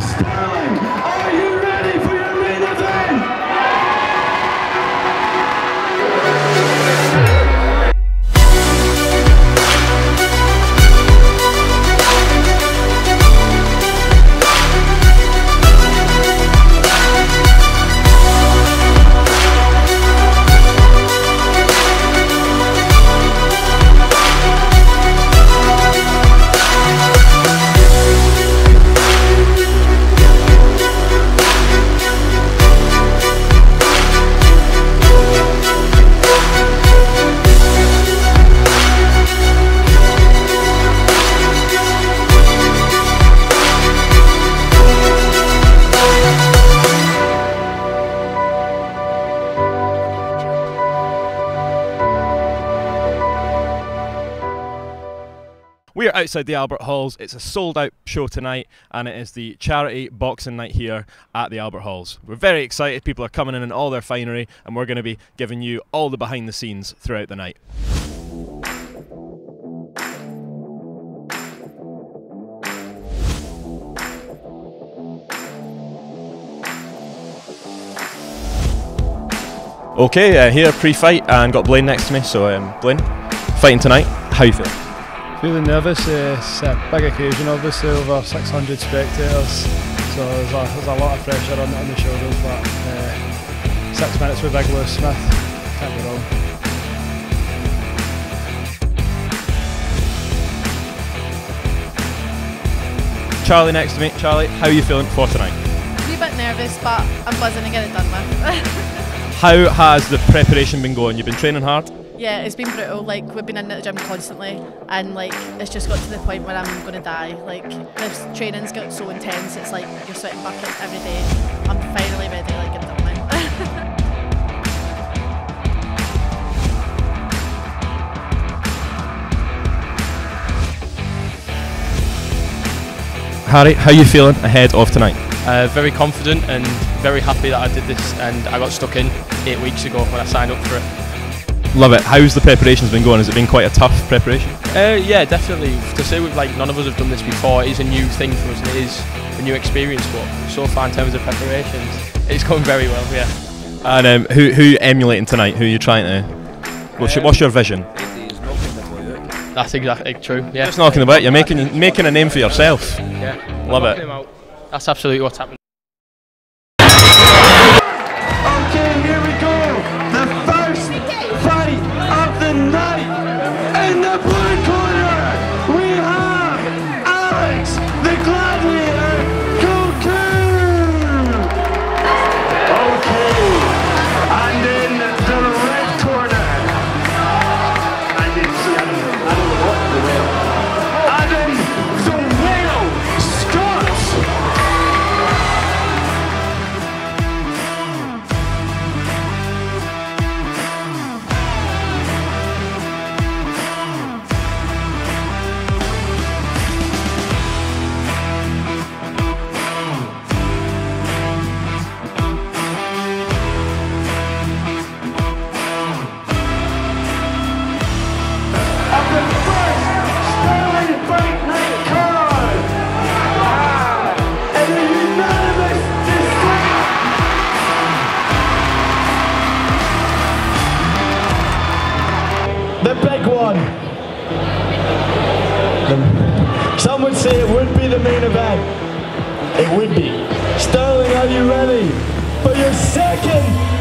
Stirling, We are outside the Albert Halls. It's a sold out show tonight, and it is the charity boxing night here at the Albert Halls. We're very excited. People are coming in in all their finery, and we're going to be giving you all the behind the scenes throughout the night. Okay, uh, here pre-fight, and got Blaine next to me. So, um, Blaine, fighting tonight. How you feeling? Feeling nervous, uh, it's a big occasion obviously, over 600 spectators, so there's a, there's a lot of pressure on, on the shoulders, but uh, six minutes with Big Lewis Smith, can't go wrong. Charlie next to me. Charlie, how are you feeling for tonight? A wee bit nervous, but I'm buzzing to get it done with. How has the preparation been going? You've been training hard? Yeah, it's been brutal. Like we've been in the gym constantly, and like it's just got to the point where I'm gonna die. Like this training's got so intense. It's like you're sweating buckets every day. I'm finally ready to like get it done with. Harry, how are you feeling ahead of tonight? Uh, very confident and very happy that I did this and I got stuck in eight weeks ago when I signed up for it. Love it. How's the preparations been going? Has it been quite a tough preparation? Uh, yeah, definitely. To say we've like none of us have done this before, it is a new thing for us and it is a new experience. But so far in terms of preparations, it's going very well. Yeah. And um, who who you emulating tonight? Who are you trying to? What's, your, Um, what's your vision? That's exactly true. Yeah. Just knocking about. You're making making a name for yourself. Yeah. Love it. That's absolutely what's happening. Some would say it would be the main event. It would be. Stirling, are you ready for your second